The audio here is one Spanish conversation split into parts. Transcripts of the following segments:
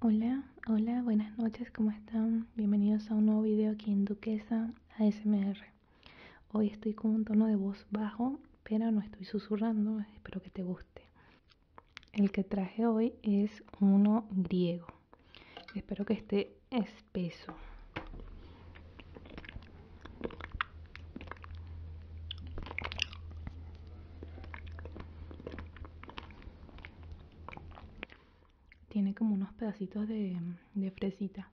Hola, hola, buenas noches, ¿cómo están? Bienvenidos a un nuevo video aquí en Duquesa ASMR. Hoy estoy con un tono de voz bajo, pero no estoy susurrando, espero que te guste. El que traje hoy es uno griego. Espero que esté espeso. Tiene como unos pedacitos de, de fresita.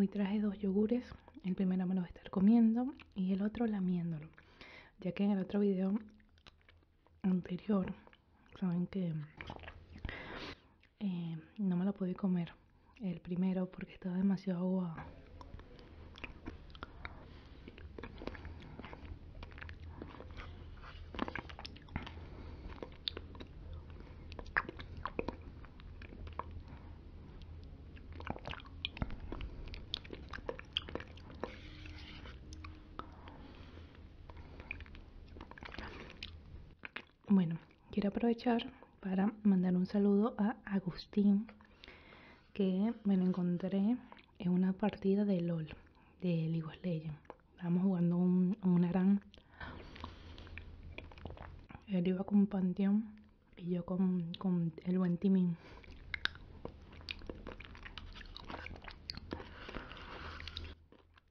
Hoy traje dos yogures, el primero me lo voy a estar comiendo y el otro lamiéndolo, ya que en el otro video anterior, saben que eh, no me lo pude comer el primero porque estaba demasiado aguado. Bueno, quiero aprovechar para mandar un saludo a Agustín, que me lo encontré en una partida de LOL, de League of Legends. Estábamos jugando un, una gran... Él iba con Panteón y yo con, con el buen Timín.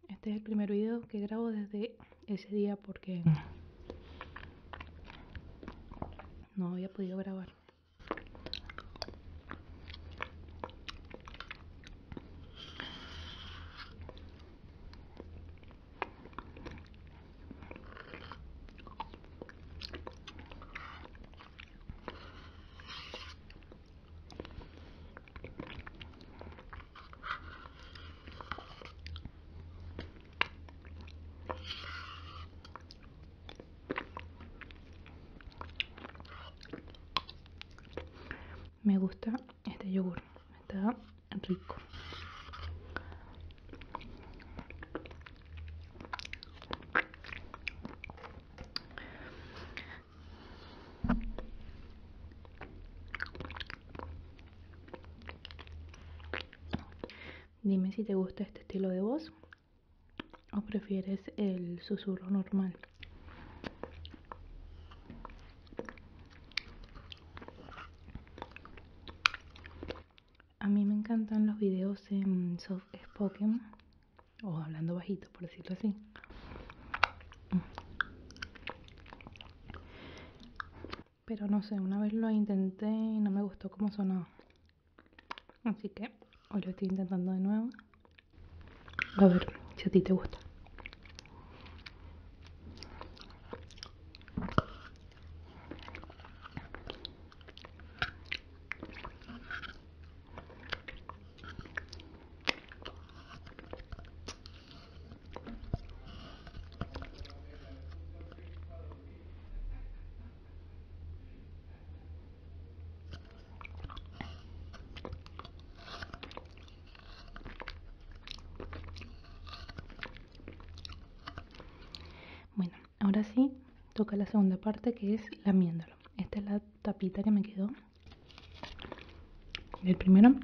Este es el primer video que grabo desde ese día porque no había podido grabar. Me gusta este yogur, está rico. Dime si te gusta este estilo de voz o prefieres el susurro normal. A mí me encantan los videos en soft spoken o hablando bajito, por decirlo así. Pero no sé, una vez lo intenté y no me gustó cómo sonaba. Así que hoy lo estoy intentando de nuevo. A ver si a ti te gusta. Bueno, ahora sí toca la segunda parte que es lamiéndolo. Esta es la tapita que me quedó. El primero.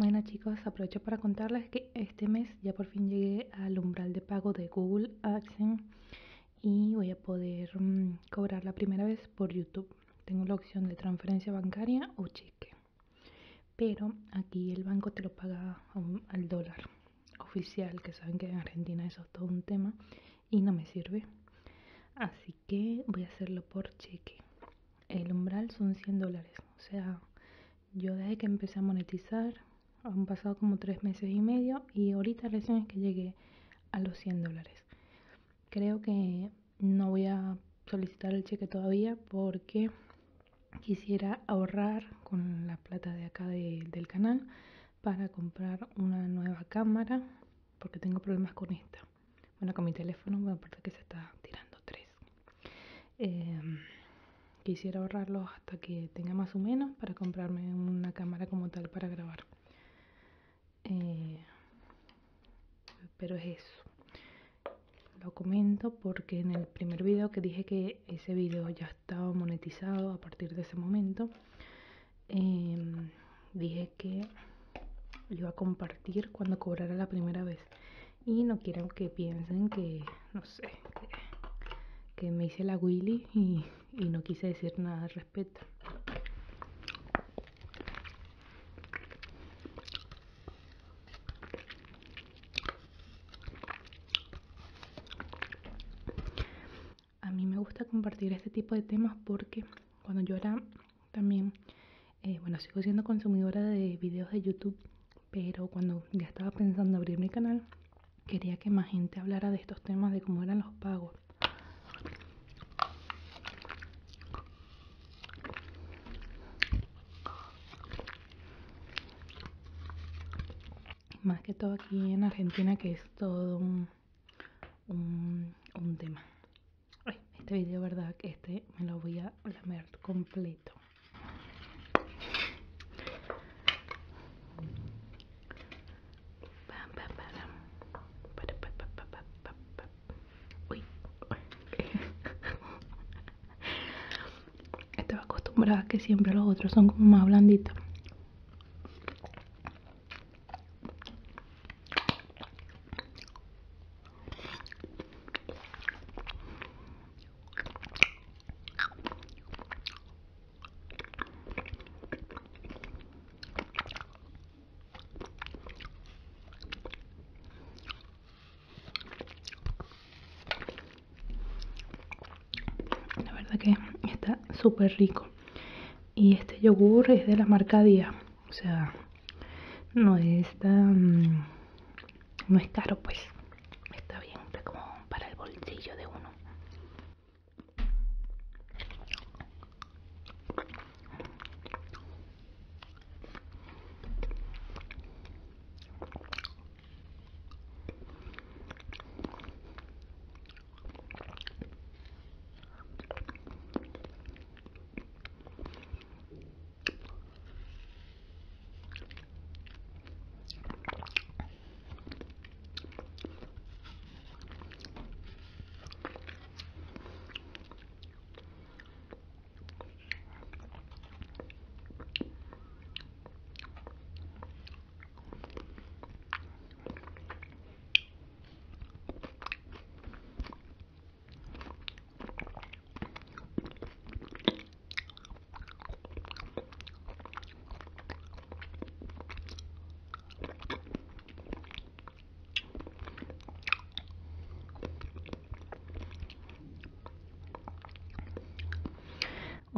Bueno chicos, aprovecho para contarles que este mes ya por fin llegué al umbral de pago de Google AdSense y voy a poder mm, cobrar la primera vez por YouTube. Tengo la opción de transferencia bancaria o cheque. Pero aquí el banco te lo paga al dólar oficial, que saben que en Argentina eso es todo un tema y no me sirve. Así que voy a hacerlo por cheque. El umbral son 100 dólares. O sea, yo desde que empecé a monetizar han pasado como tres meses y medio y ahorita recién es que llegué a los 100 dólares. Creo que no voy a solicitar el cheque todavía porque quisiera ahorrar con la plata de acá del canal para comprar una nueva cámara porque tengo problemas con esta. Bueno, con mi teléfono, me aparte que se está tirando tres. Em, quisiera ahorrarlo hasta que tenga más o menos para comprarme una cámara como tal para grabar. Eh, pero es eso. Lo comento porque en el primer video que dije que ese video ya estaba monetizado a partir de ese momento, em, dije que iba a compartir cuando cobrara la primera vez. Y no quiero que piensen que, no sé, que, me hice la Willy y no quise decir nada al respecto. Compartir este tipo de temas porque cuando yo era también, eh, bueno, sigo siendo consumidora de videos de YouTube, pero cuando ya estaba pensando abrir mi canal, quería que más gente hablara de estos temas, de cómo eran los pagos. Más que todo aquí en Argentina, que es todo un, un tema este video, ¿verdad? Que este me lo voy a lamer completo. Uy. Estaba acostumbrada que siempre los otros son como más blanditos. que está rico. Y este yogur es de la marca Día. O sea, no es tan... No es caro pues.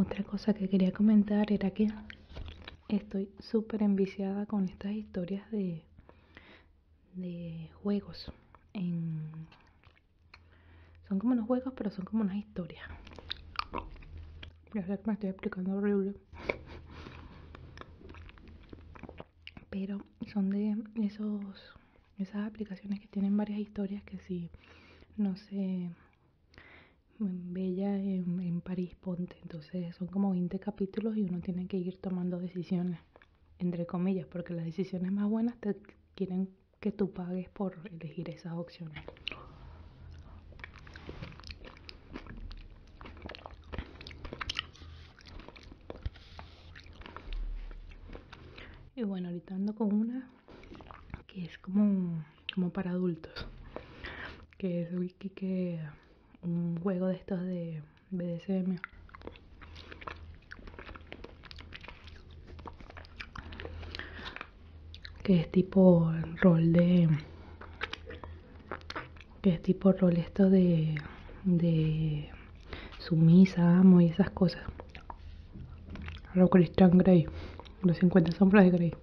Otra cosa que quería comentar era que estoy súper enviciada con estas historias de, de juegos. son como unos juegos, pero son como unas historias. Ya sé que me estoy explicando horrible. Pero son de esos esas aplicaciones que tienen varias historias que si no sé Bella en, París, ponte. Entonces son como 20 capítulos y uno tiene que ir tomando decisiones, entre comillas, porque las decisiones más buenas te quieren que tú pagues por elegir esas opciones. Y bueno, ahorita ando con una que es como, como para adultos. Que es wiki que un juego de estos de BDSM. Que es tipo rol de que es tipo rol esto de de sumisa, amo y esas cosas. Lo Christian Grey, los 50 sombras de Grey.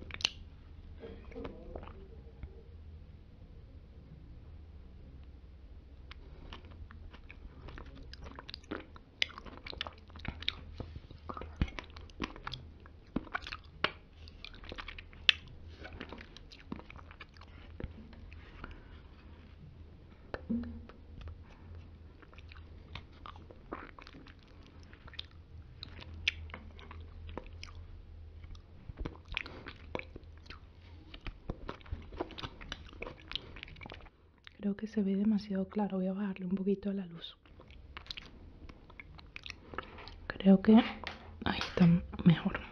Creo que se ve demasiado claro. Voy a bajarle un poquito a la luz. Creo que ahí está mejor.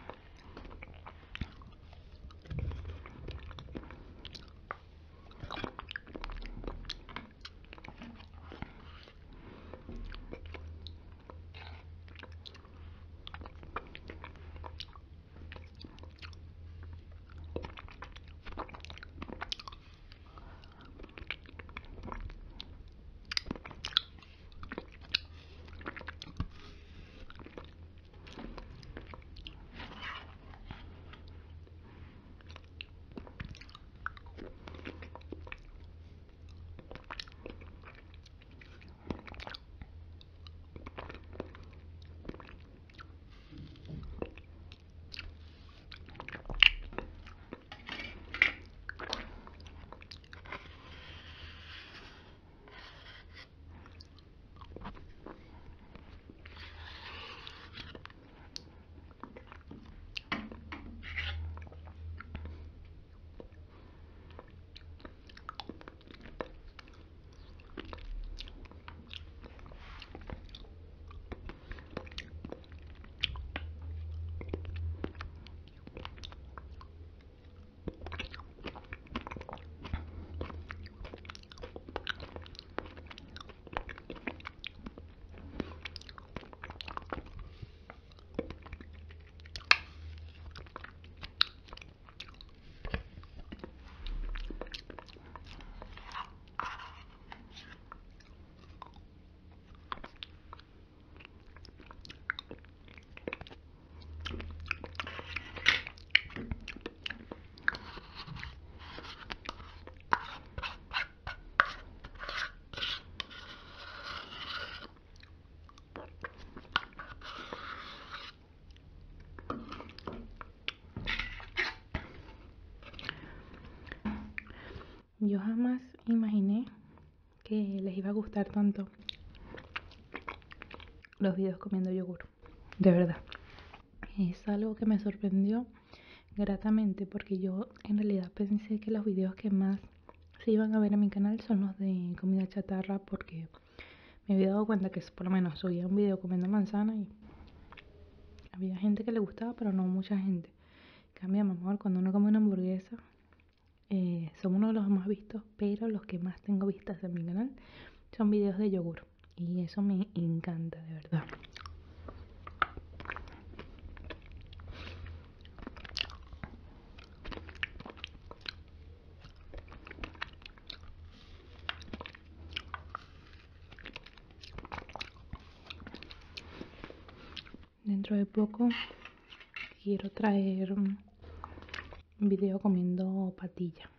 Yo jamás imaginé que les iba a gustar tanto los videos comiendo yogur. De verdad. Es algo que me sorprendió gratamente porque yo en realidad pensé que los videos que más se iban a ver en mi canal son los de comida chatarra porque me había dado cuenta que por lo menos subía un video comiendo manzana y había gente que le gustaba pero no mucha gente. Cambia, amor, cuando uno come una hamburguesa eh, son uno de los más vistos, pero los que más tengo vistas en mi canal son videos de yogur. Y eso me encanta, de verdad. Dentro de poco quiero traer un video comiendo patilla,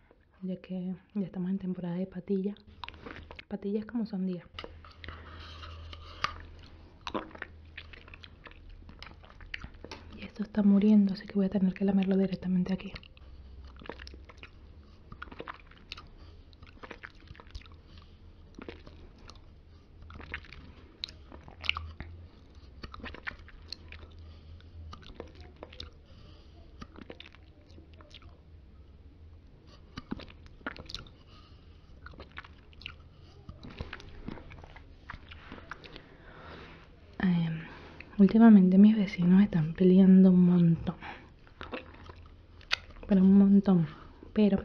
ya que ya estamos en temporada de patilla. Patillas como sandía. Y esto está muriendo, así que voy a tener que lamerlo directamente aquí. Últimamente mis vecinos están peleando un montón. pero un montón. Pero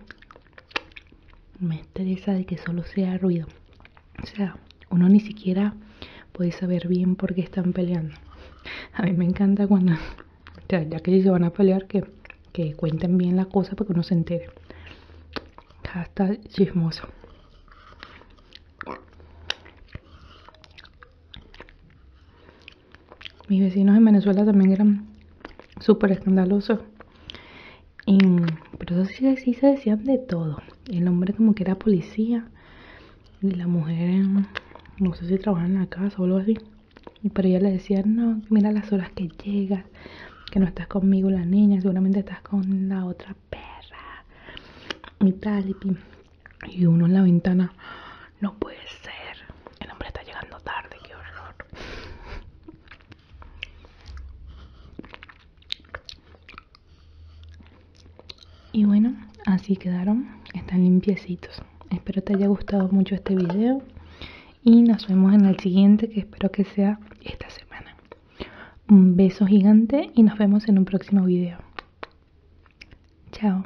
me estresa de que solo sea ruido. O sea, uno ni siquiera puede saber bien por qué están peleando. A mí me encanta cuando, ya que se van a pelear, que, que cuenten bien la cosa para que uno se entere. Hasta chismoso. Mis vecinos en Venezuela también eran súper escandalosos. Y, pero eso sí, se decían de todo. El hombre como que era policía y la mujer no sé si trabajaba en la casa o algo así. Pero ella le decía, no, mira las horas que llegas, que no estás conmigo la niña, seguramente estás con la otra perra. Y tal, y, y uno en la ventana, no puede ser, el hombre está llegando tarde, qué horror. Y bueno, así quedaron, están limpiecitos. Espero te haya gustado mucho este video y nos vemos en el siguiente que espero que sea esta semana. Un beso gigante y nos vemos en un próximo video. Chao.